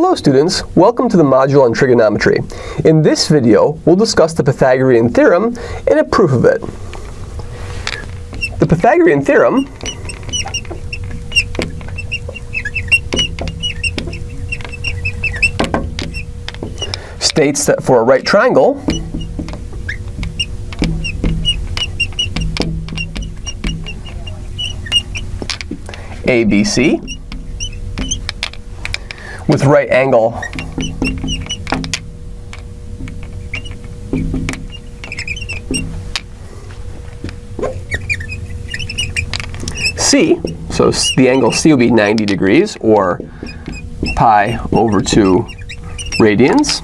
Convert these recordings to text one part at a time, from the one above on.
Hello students, welcome to the module on trigonometry. In this video, we'll discuss the Pythagorean theorem and a proof of it. The Pythagorean theorem states that for a right triangle, ABC, with right angle C, so the angle C will be 90 degrees, or pi over 2 radians.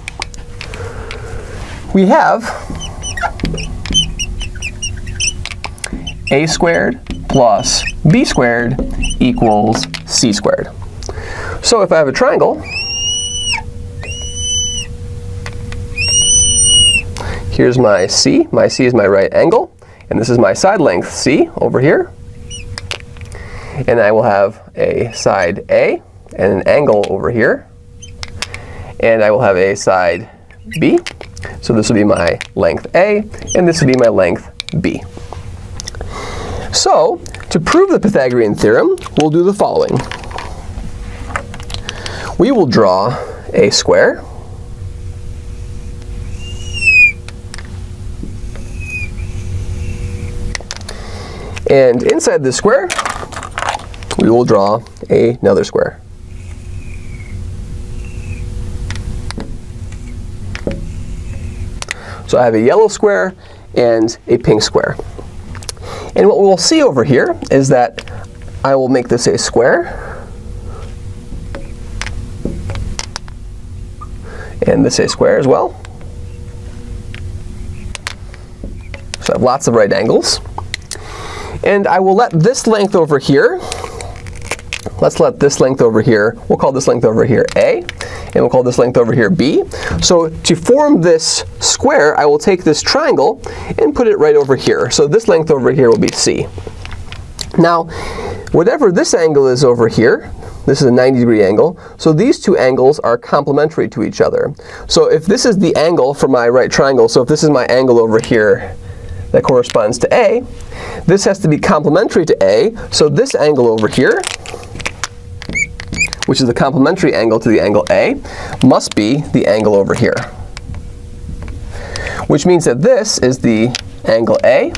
We have a squared plus b squared equals c squared. So if I have a triangle, here's my C. My C is my right angle, and this is my side length C over here. And I will have a side A and an angle over here. And I will have a side B. So this will be my length A, and this will be my length B. So, to prove the Pythagorean theorem, we'll do the following we will draw a square. And inside this square, we will draw another square. So I have a yellow square and a pink square. And what we'll see over here is that I will make this a square and this a square as well. So I have lots of right angles. And I will let this length over here, let's let this length over here, we'll call this length over here A, and we'll call this length over here B. So to form this square, I will take this triangle and put it right over here. So this length over here will be C. Now, whatever this angle is over here, this is a 90 degree angle. So these two angles are complementary to each other. So if this is the angle for my right triangle, so if this is my angle over here that corresponds to A, this has to be complementary to A. So this angle over here, which is the complementary angle to the angle A, must be the angle over here. Which means that this is the angle A.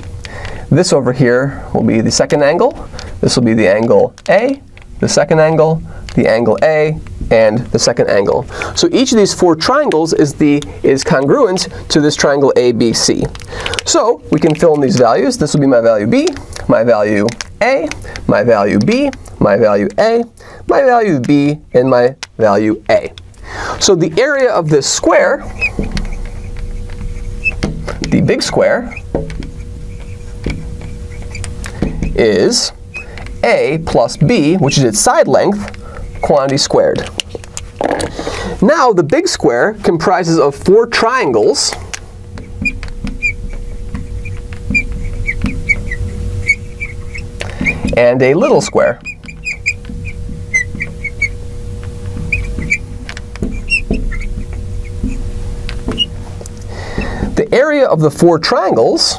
This over here will be the second angle. This will be the angle A the second angle, the angle A, and the second angle. So each of these four triangles is, the, is congruent to this triangle ABC. So we can fill in these values. This will be my value B, my value A, my value B, my value A, my value B, and my value A. So the area of this square, the big square, is a plus b, which is its side length, quantity squared. Now the big square comprises of four triangles and a little square. The area of the four triangles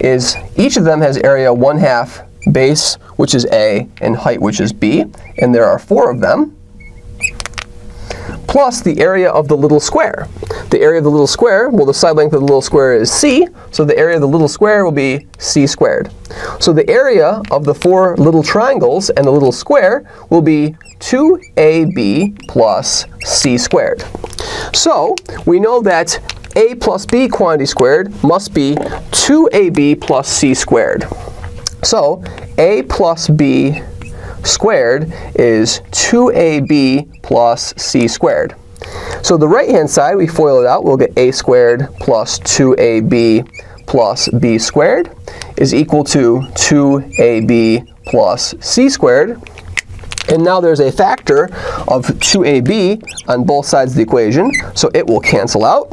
is each of them has area 1 half base, which is A, and height, which is B, and there are four of them, plus the area of the little square. The area of the little square, well, the side length of the little square is c, so the area of the little square will be c squared. So the area of the four little triangles and the little square will be 2ab plus c squared. So we know that a plus b quantity squared must be 2ab plus c squared. So a plus b squared is 2ab plus c squared. So the right-hand side, we FOIL it out, we'll get a squared plus 2ab plus b squared is equal to 2ab plus c squared. And now there's a factor of 2ab on both sides of the equation, so it will cancel out.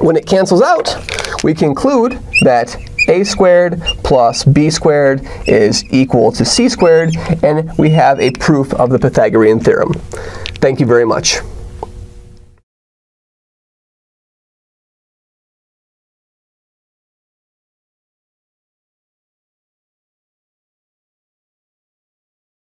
When it cancels out, we conclude that a squared plus b squared is equal to c squared, and we have a proof of the Pythagorean theorem. Thank you very much.